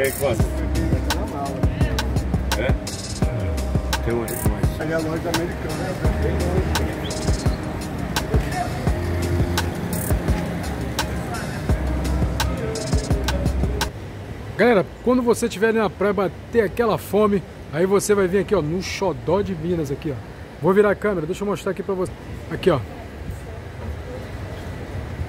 é quanto? É? Tem uma mais. Ali é a loja americana, é bem longe. Galera, quando você estiver ali na praia bater aquela fome, aí você vai vir aqui, ó, no Xodó de Minas aqui, ó. Vou virar a câmera, deixa eu mostrar aqui pra você. Aqui, ó.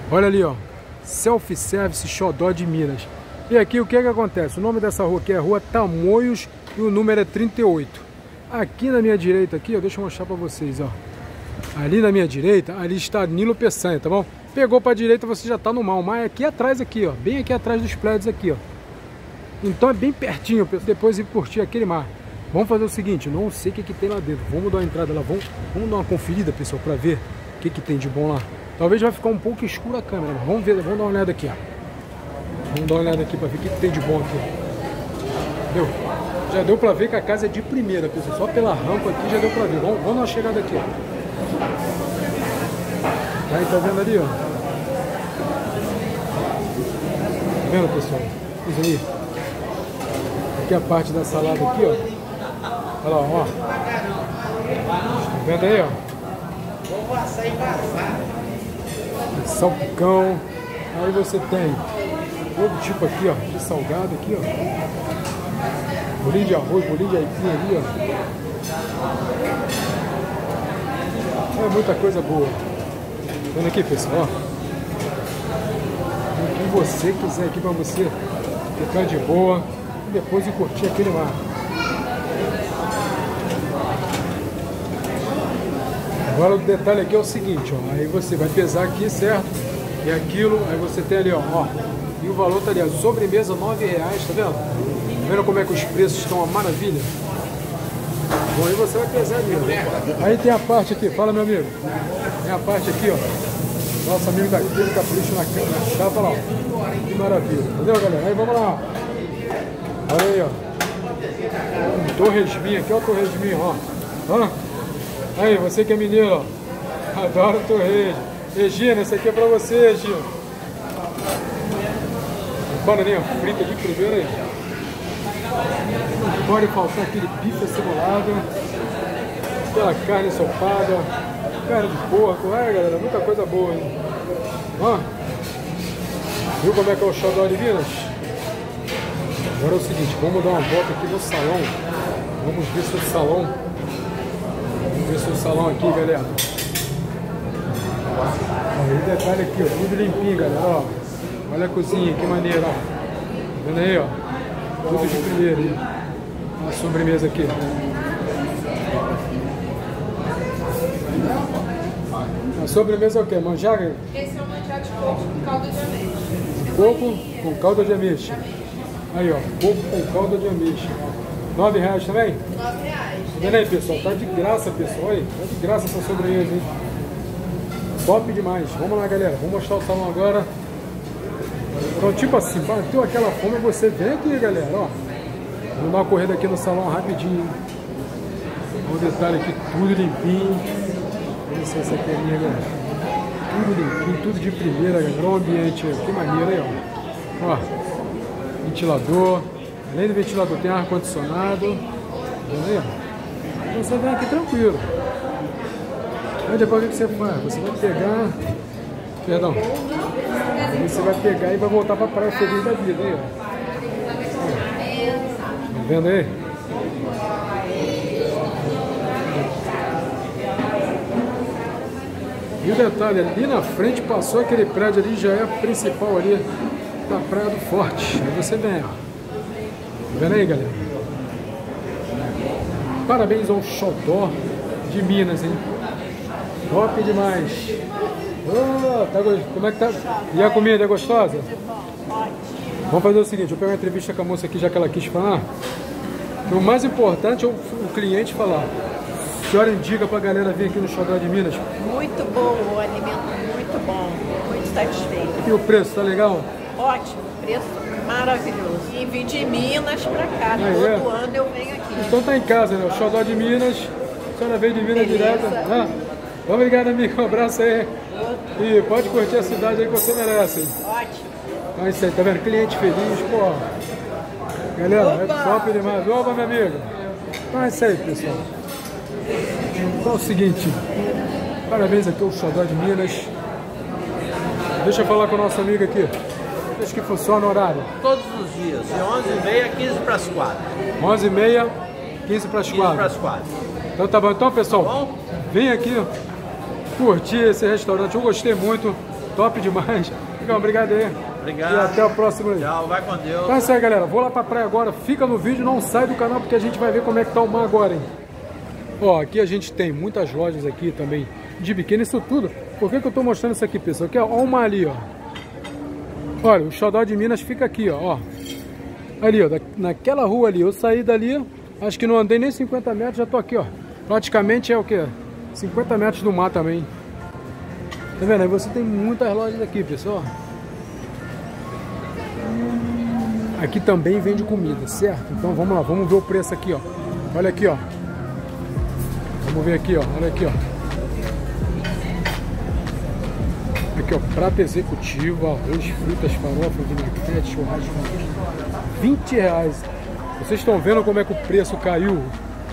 Olha ali, ó. Self-Service Xodó de Minas. E aqui o que que acontece? O nome dessa rua aqui é Rua Tamoios e o número é 38. Aqui na minha direita aqui, ó, deixa eu mostrar pra vocês, ó. Ali na minha direita, ali está Nilo Peçanha, tá bom? Pegou pra direita, você já tá no mal. Mas é aqui atrás aqui, ó. Bem aqui atrás dos prédios aqui, ó. Então é bem pertinho, depois ir curtir aquele mar. Vamos fazer o seguinte, não sei o que, que tem lá dentro. Vamos dar uma entrada lá, vamos, vamos dar uma conferida, pessoal, para ver o que, que tem de bom lá. Talvez vai ficar um pouco escuro a câmera, vamos ver, vamos dar uma olhada aqui, ó. Vamos dar uma olhada aqui para ver o que, que tem de bom aqui. Deu? Já deu para ver que a casa é de primeira, pessoal. Só pela rampa aqui já deu para ver. Vamos, vamos dar uma chegada aqui. Aí, tá vendo ali, ó? Tá vendo, pessoal? Isso aí. Aqui a parte da salada aqui, ó. Olha lá, ó. Tá vendo aí, ó? Salpicão. Aí você tem todo tipo aqui, ó, de salgado aqui, ó. Bolinho de arroz, bolinho de aipim ali, ó. É muita coisa boa. Vendo aqui, pessoal, ó. O que você quiser aqui pra você ficar de boa e depois de curtir aquele mar. Agora o detalhe aqui é o seguinte, ó, aí você vai pesar aqui, certo? E aquilo, aí você tem ali, ó, ó e o valor tá ali, ó, sobremesa R$ reais, tá vendo? Tá vendo como é que os preços estão uma maravilha? Bom, aí você vai pesar ó. Aí tem a parte aqui, fala meu amigo. Tem a parte aqui, ó. Nosso amigo daquele capricho na, na chapa lá, ó. Que maravilha, entendeu, galera? Aí vamos lá. Olha aí, ó. Um torresminho aqui, ó o torresminho, ó. Hã? Aí, você que é mineiro, ó. Adoro torresmo. Regina, esse aqui é pra você, Regina. Bananinha frita de primeira. Não pode faltar aquele bife acebolado. Aquela carne ensopada. Carne de porco. Ai, galera, muita coisa boa, hein? Ó. Viu como é que é o xodó de Minas? Agora é o seguinte, vamos dar uma volta aqui no salão. Vamos ver se o salão. Vamos ver se o salão aqui, galera. Aí o detalhe aqui, ó, tudo limpinho, galera, ó. Olha a cozinha, que maneiro, ó. Tá vendo aí, ó? Tudo de primeiro, hein? A sobremesa aqui. A sobremesa é o quê? Manjaga? Esse é o manjar de coco com calda de ameixa. Coco com calda de ameixa. Aí, ó, coco com calda de ameixa. Nove reais também? Nove reais. Tá vendo aí, pessoal? Tá de graça, pessoal. Olha, tá de graça essa sobremesa, hein? Top demais. Vamos lá, galera. Vou mostrar o salão agora. Então, tipo assim, bateu aquela fome, você vem aqui, galera, ó. Dar uma corrida aqui no salão rapidinho. O detalhe aqui, tudo limpinho. Olha só essa aqui é galera. Tudo limpinho, tudo de primeira, galera. Olha o ambiente que maneiro aí, ó. Ó, ventilador. Além do ventilador, tem ar-condicionado. Ó. Então você vem aqui tranquilo. Aí depois o que você faz? Você vai pegar. Perdão. Aí você vai pegar e vai voltar pra praia feliz da vida, aí, ó. Tá vendo aí? E o detalhe, ali na frente passou aquele prédio ali, já é a principal ali da Praia do Forte. Aí você vem, ó. Tá vendo aí, galera? Parabéns ao Xodó de Minas, hein? Top demais. Oh, tá, como é que tá? E a comida é gostosa? Vamos fazer o seguinte, eu pego uma entrevista com a moça aqui, já que ela quis falar. O mais importante é o, o cliente falar. A senhora indica pra galera vir aqui no Xodó de Minas. Muito bom, o alimento muito bom, muito satisfeito. E o preço, tá legal? Ótimo, preço maravilhoso. E vim de Minas pra cá, Ah, todo é? ano eu venho aqui. Então tá em casa, né? O Xodó de Minas. A senhora veio de Minas Beleza. direto. né? Obrigado, amigo. Um abraço aí. E pode curtir a cidade aí que você merece. Ótimo. Então é isso aí, tá vendo? Cliente feliz, pô. Galera, é top demais. Opa, meu amigo. Então é isso aí, pessoal. Então é o seguinte. Parabéns aqui ao Xodó de Minas. Deixa eu falar com o nosso amigo aqui. Deixa que funciona o horário. Todos os dias, de 11h30 a 15 para as 4. 11h30, 15 para as 15 para 4. as 4. Então tá bom. Então, pessoal, bom? vem aqui curtir esse restaurante. Eu gostei muito. Top demais. Então, obrigado aí. Obrigado. E até o próximo aí. Tchau, vai com Deus. Então é isso aí, galera. Vou lá pra praia agora. Fica no vídeo, não sai do canal porque a gente vai ver como é que tá o mar agora, hein? Ó, aqui a gente tem muitas lojas aqui também de biquíni, isso tudo. Por que, que eu tô mostrando isso aqui, pessoal? Aqui, ó, ó uma ali, ó. Olha, o Xodó de Minas fica aqui, ó. ó. Ali, ó, da- naquela rua ali. Eu saí dali, acho que não andei nem 50 metros, já tô aqui, ó. Praticamente é o quê? 50 metros do mar também. Tá vendo? Aí você tem muitas lojas aqui, pessoal. Aqui também vende comida, certo? Então vamos lá, vamos ver o preço aqui, ó. Olha aqui, ó. Vamos ver aqui, ó. Olha aqui, ó. Aqui, ó. Prato executivo, arroz, frutas, farofa, vinagrete, churrasco. 20 reais. Vocês estão vendo como é que o preço caiu?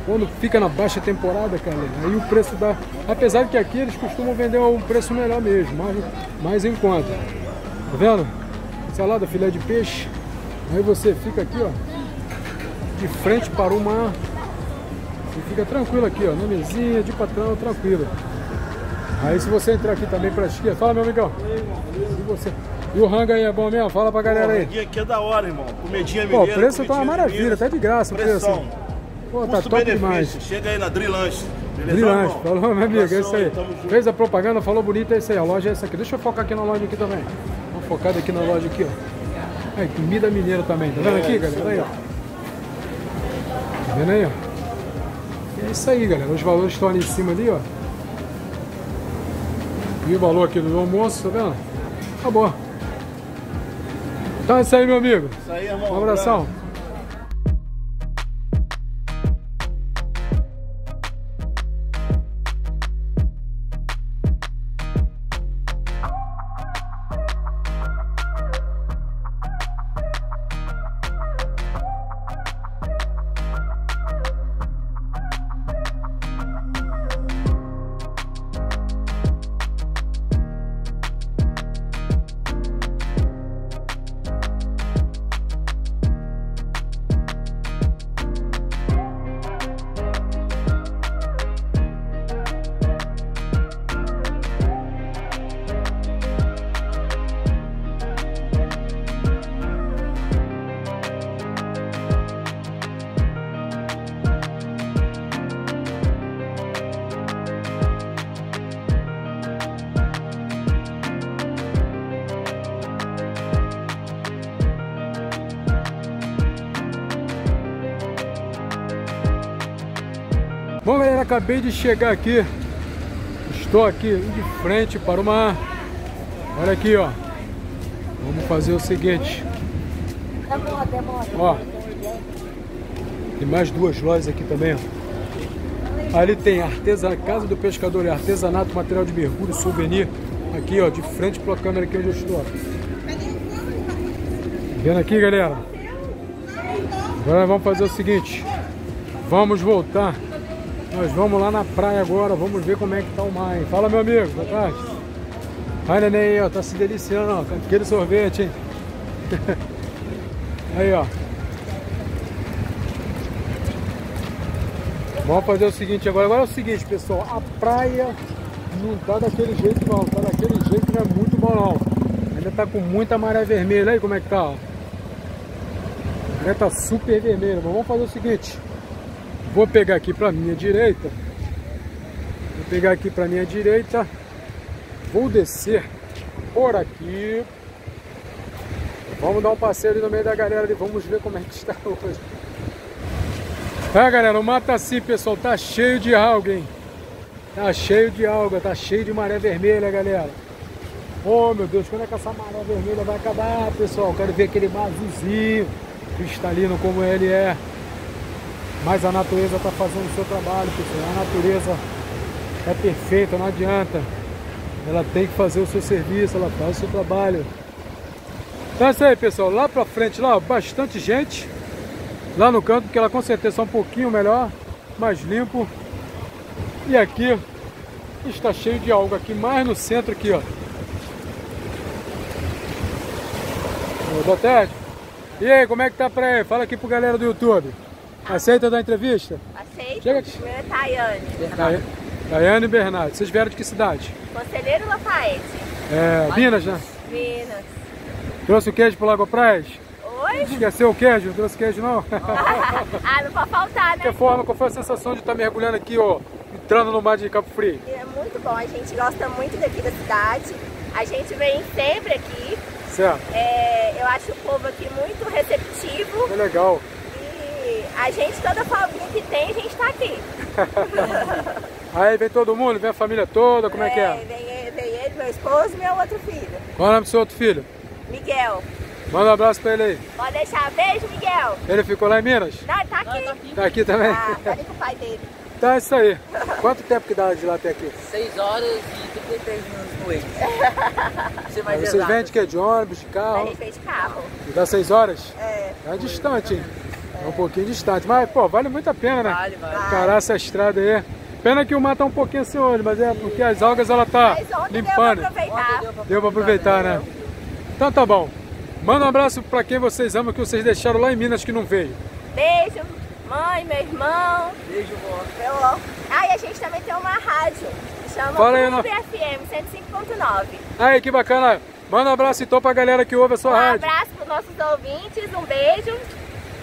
Quando fica na baixa temporada, cara, aí o preço dá. Apesar que aqui eles costumam vender a um preço melhor mesmo, mais, mais em conta. Tá vendo? Salada, filé de peixe. Aí você fica aqui, ó, de frente para o mar. E fica tranquilo aqui, ó, na mesinha, de patrão, tranquilo. Aí se você entrar aqui também pra esquerda, fala meu amigão. E você? E o rango aí é bom mesmo? Fala pra galera aí. Aqui, aqui é da hora, irmão. Comedinha Pô, o mineira. preço tá uma maravilha, tá de graça o preço. Pô, tá top demais. Chega aí na Drilanche. Brilhante, falou meu amigo, é isso aí. Fez a propaganda, falou bonito, é isso aí. A loja é essa aqui. Deixa eu focar aqui na loja aqui também. Vamos focar aqui na loja aqui, ó. Aí, comida mineira também, tá vendo aqui, galera? Aí, ó. Tá vendo aí, ó? É isso aí, galera. Os valores estão ali em cima ali, ó. E o valor aqui do almoço, tá vendo? Acabou. Então é isso aí, meu amigo. Isso aí, irmão. Um abração. Acabei de chegar aqui. Estou aqui de frente para o mar. Olha aqui, ó. Vamos fazer o seguinte. Ó. Tem mais duas lojas aqui também, ó. Ali tem artesanato, Casa do Pescador e Artesanato, material de mergulho, souvenir. Aqui, ó, de frente para a câmera aqui onde eu estou. Vendo aqui, galera? Agora vamos fazer o seguinte. Vamos voltar. Nós vamos lá na praia agora, vamos ver como é que tá o mar, hein? Fala, meu amigo, boa tarde. Ai, neném, aí, ó, tá se deliciando, ó, com aquele sorvete, hein? aí, ó. Vamos fazer o seguinte agora. Agora é o seguinte, pessoal, a praia não tá daquele jeito não, tá daquele jeito não é muito bom não. Ainda tá com muita maré vermelha, aí como é que tá, ó. Tá super vermelha, mas vamos fazer o seguinte. Vou pegar aqui para minha direita. Vou pegar aqui para minha direita. Vou descer por aqui. Vamos dar um passeio ali no meio da galera ali. Vamos ver como é que está hoje. É, galera, o mar tá assim, pessoal. Tá cheio de alga, hein? Tá cheio de alga, tá cheio de maré vermelha, galera. Oh, meu Deus, quando é que essa maré vermelha vai acabar, pessoal? Quero ver aquele mar azulzinho, cristalino como ele é. Mas a natureza está fazendo o seu trabalho, pessoal. A natureza é perfeita, não adianta. Ela tem que fazer o seu serviço, ela faz o seu trabalho. Então é isso aí, pessoal. Lá pra frente, lá, bastante gente. lá no canto, porque ela com certeza é um pouquinho melhor, mais limpo. E aqui está cheio de algo aqui, mais no centro aqui, ó. Ô, Dotete, e aí, como é que tá pra aí? Fala aqui pro galera do YouTube. Aceita dar entrevista? Aceito. Chega aqui. Meu é Tayane. Dai- Daiane e Bernardo. Vocês vieram de que cidade? Conselheiro Lafayette. É, Minas, né? Minas. Trouxe o queijo pro Lago Praias? Oi? Esqueceu o queijo? Não trouxe queijo não? ah, não pode faltar, De que né? forma, qual foi a sensação de estar mergulhando aqui, ó, entrando no mar de Cabo Frio? É muito bom. A gente gosta muito daqui da cidade. A gente vem sempre aqui. Certo, É, eu acho o povo aqui muito receptivo. é legal. A gente, toda família que tem, a gente tá aqui. Aí vem todo mundo, vem a família toda, como é que é? Vem, ele- vem ele, meu esposo e meu outro filho. Qual é o nome do seu outro filho? Miguel. Manda um abraço pra ele aí. Pode deixar. Beijo, Miguel. Ele ficou lá em Minas? Não, ele tá aqui. Tá aqui também? Ah, tá ali com o pai dele. Então é isso aí. Quanto tempo que dá de lá até aqui? 6 horas e 33 minutos no eixo. Pra ser mais Vocês vêm de quê? De ônibus, de A carro? gente fez de carro. E dá seis horas? É. É distante, hein? É um pouquinho distante. Mas, pô, vale muito a pena, né? Vale, vale. Encarar essa estrada aí. Pena que o mar tá um pouquinho assim hoje, mas é porque as algas ela tá Mas ontem deu limpando. pra aproveitar. Deu pra aproveitar, né? Então tá bom. Manda um abraço pra quem vocês amam, que vocês deixaram lá em Minas que não veio. Beijo, mãe, meu irmão. Beijo, vó. Meu... Ah, e a gente também tem uma rádio. que Chama Fala aí, Clube FM 105.9. Aí, que bacana. Manda um abraço então pra galera que ouve a sua Um rádio. abraço para nossos ouvintes, um beijo.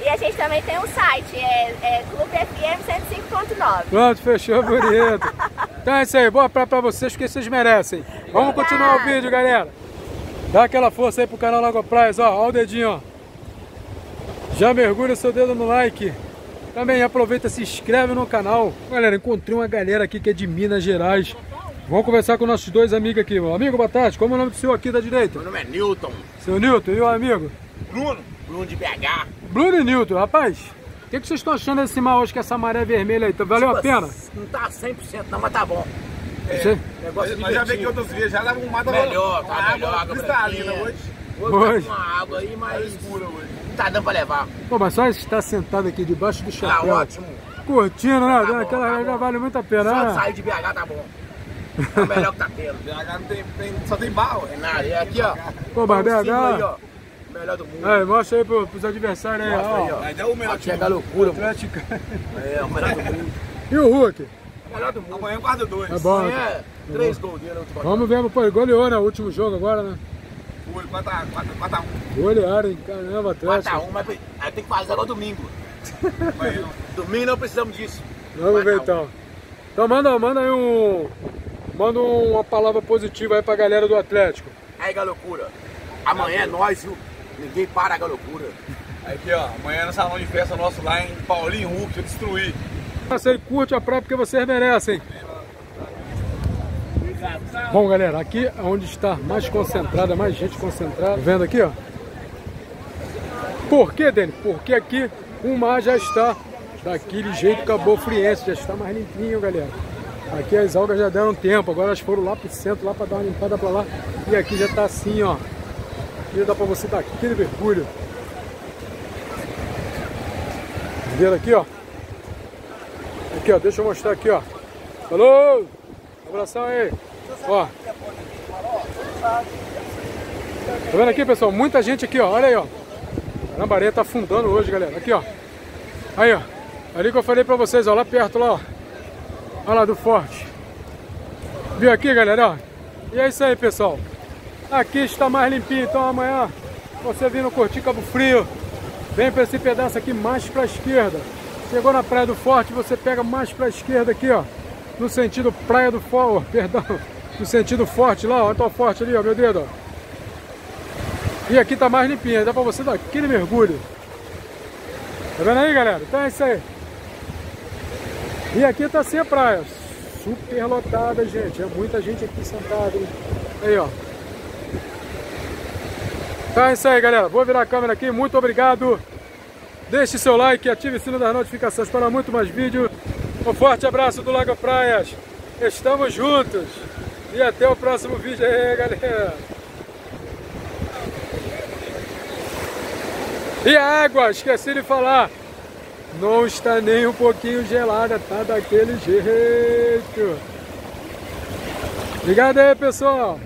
E a gente também tem um site, é, é Clube FM 105.9. Pronto, fechou, bonito. Então é isso aí, boa praia pra vocês, porque vocês merecem. Vamos continuar o vídeo, galera. Dá aquela força aí pro canal Lago Praias, ó, ó o dedinho, ó. Já mergulha seu dedo no like. Também aproveita, se inscreve no canal. Galera, encontrei uma galera aqui que é de Minas Gerais. Vamos conversar com nossos dois amigos aqui. Meu amigo, boa tarde. Como é o nome do senhor aqui da direita? Meu nome é Newton. Seu Nilton e o amigo? Bruno, Bruno de BH. Bruno e Nilton. Rapaz, o que, que vocês estão achando desse mar hoje com essa maré vermelha aí? Tá- Valeu a pena? Não tá 100% não, mas tá bom. Você- Negócio mas já vê que outros dias já dava um mata Melhor, tá água melhor, água cristalina hoje. Hoje, Hoje. tá com uma água aí, mas Escura hoje. não tá dando pra levar. Pô, mas só estar sentado aqui debaixo do Tá chapéu. ótimo. Curtindo, né? bom, Aquela tá já vale muito a pena, Só né? sair de BH tá bom. É o melhor que tá tendo. BH não tem, tem- só tem barro. É nada. E aqui, ó. Pô, mas BH. aí, ó. Melhor do mundo. Aí, mostra aí pro, pros adversários aí, Mostra aí, ó. ó. Mas é o melhor é time. da loucura, mano. Atlético. É, o melhor do mundo. E o Hulk? O melhor do mundo. Amanhã guarda dois. É bom. Amanhã, é três gols dele no último Vamos ver, pô, ele goleou, né? O último jogo agora, né? Foi 4x1. Golearam, hein? Caramba, 4x1, Atlético. mas aí tem que fazer agora domingo. Domingo não precisamos disso. Vamos ver 4 a 1. então. Então manda, manda aí um. Manda uma palavra positiva aí pra galera do Atlético. Aí, galocura. Amanhã é nós, viu? Ninguém para a galocura. Aqui, ó. Amanhã no salão de festa nosso lá em Paulinho Hulk, eu destruí. Você aí curte a praia porque vocês merecem. Bom, galera, aqui é onde está mais concentrada, mais gente concentrada. Tá vendo aqui, ó? Por que, Dani? Porque aqui o mar já está daquele jeito cabofriense, já está mais limpinho, galera. Aqui as algas já deram tempo, agora elas foram lá pro centro, lá para dar uma limpada para lá. E aqui já está assim, ó. Aqui dá para você dar aquele mergulho. Vendo aqui, ó. Aqui, ó, deixa eu mostrar aqui, ó. Falou! Abração aí. Ó. Tá vendo aqui, pessoal? Muita gente aqui, ó. Olha aí, ó. A areia tá afundando hoje, galera. Aqui, ó. Aí, ó. Ali que eu falei pra vocês, ó. Lá perto, lá, ó. Olha lá, do forte. Viu aqui, galera, ó. E é isso aí, pessoal. Aqui está mais limpinho, então amanhã você vindo curtir Cabo Frio, vem para esse pedaço aqui mais para a esquerda. Chegou na Praia do Forte, você pega mais para a esquerda aqui, ó. No sentido Praia do Forte, perdão, no sentido Forte lá, ó. O Forte ali, ó, meu dedo, ó. E aqui tá mais limpinho, dá para você dar aquele mergulho. Tá vendo aí, galera? Então é isso aí. E aqui tá sem a praia. Super lotada, gente. É muita gente aqui sentada. hein? Aí, ó. Então é isso aí, galera. Vou virar a câmera aqui. Muito obrigado. Deixe seu like, ative o sino das notificações para muito mais vídeos. Um forte abraço do Lago Praias. Estamos juntos. E até o próximo vídeo aí, galera. E a água, esqueci de falar. Não está nem um pouquinho gelada, tá daquele jeito. Obrigado aí, pessoal.